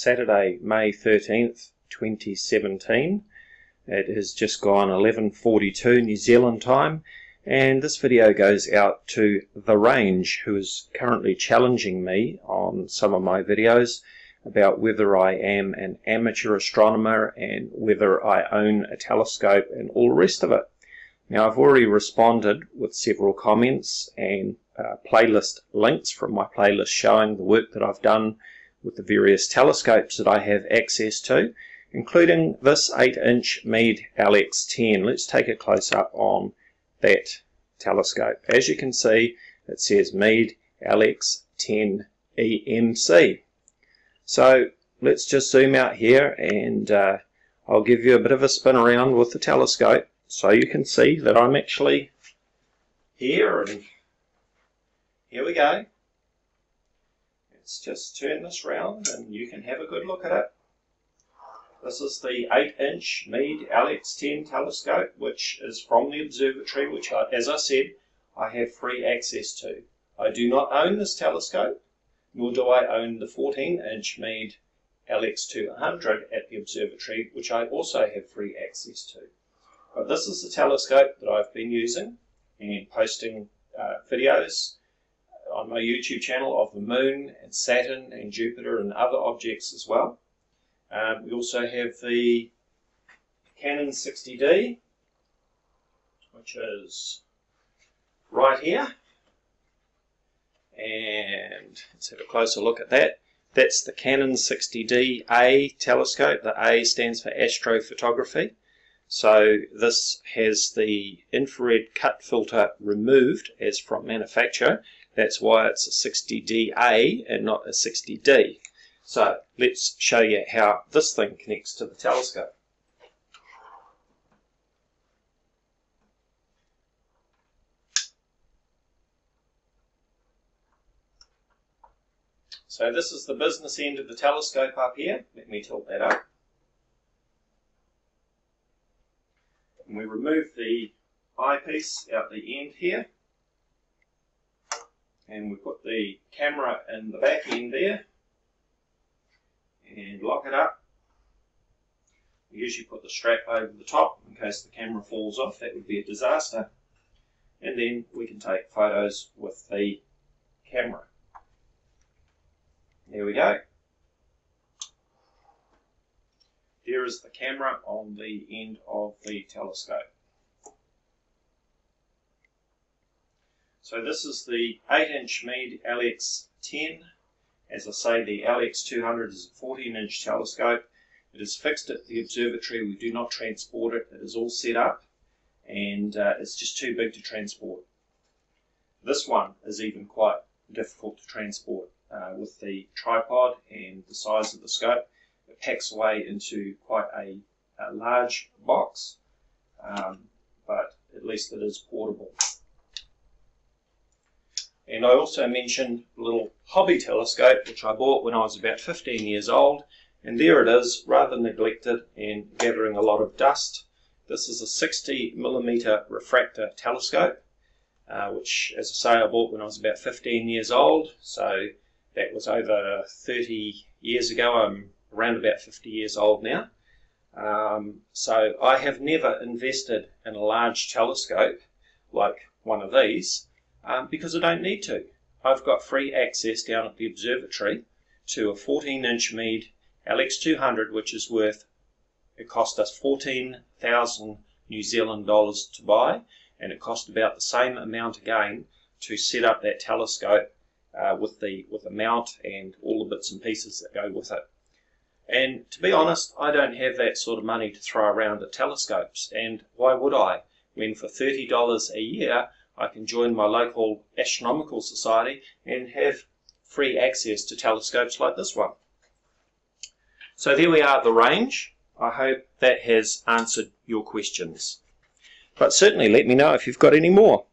Saturday, May 13th, 2017. It has just gone 11.42 New Zealand time and this video goes out to The Range who is currently challenging me on some of my videos about whether I am an amateur astronomer and whether I own a telescope and all the rest of it. Now I've already responded with several comments and uh, playlist links from my playlist showing the work that I've done with the various telescopes that I have access to, including this 8-inch Meade LX10. Let's take a close-up on that telescope. As you can see, it says Meade LX10 EMC. So let's just zoom out here and uh, I'll give you a bit of a spin around with the telescope so you can see that I'm actually here and here we go. Let's just turn this round and you can have a good look at it. This is the 8-inch Meade LX10 telescope, which is from the observatory, which, I, as I said, I have free access to. I do not own this telescope, nor do I own the 14-inch Meade LX200 at the observatory, which I also have free access to. But this is the telescope that I've been using and posting uh, videos on my YouTube channel of the Moon and Saturn and Jupiter and other objects as well. Um, we also have the Canon 60D, which is right here. And let's have a closer look at that. That's the Canon 60D A telescope. The A stands for astrophotography. So this has the infrared cut filter removed as from manufacture. That's why it's a 60DA and not a 60D. So let's show you how this thing connects to the telescope. So this is the business end of the telescope up here. Let me tilt that up. And we remove the eyepiece out the end here. And we put the camera in the back end there. And lock it up. We usually put the strap over the top in case the camera falls off. That would be a disaster. And then we can take photos with the camera. There we go. There is the camera on the end of the telescope. So this is the 8-inch Meade LX10. As I say, the LX200 is a 14-inch telescope. It is fixed at the observatory. We do not transport it. It is all set up and uh, it's just too big to transport. This one is even quite difficult to transport uh, with the tripod and the size of the scope. It packs away into quite a, a large box, um, but at least it is portable. And I also mentioned a little hobby telescope which I bought when I was about 15 years old. And there it is, rather neglected and gathering a lot of dust. This is a 60 millimeter refractor telescope, uh, which, as I say, I bought when I was about 15 years old. So that was over 30 years ago. I'm around about 50 years old now. Um, so I have never invested in a large telescope like one of these um, because I don't need to. I've got free access down at the observatory to a 14 inch Meade LX200 which is worth, it cost us 14,000 New Zealand dollars to buy and it cost about the same amount again to set up that telescope uh, with the with the mount and all the bits and pieces that go with it. And to be honest, I don't have that sort of money to throw around at telescopes, and why would I? When for $30 a year, I can join my local astronomical society and have free access to telescopes like this one. So there we are, the range. I hope that has answered your questions. But certainly let me know if you've got any more.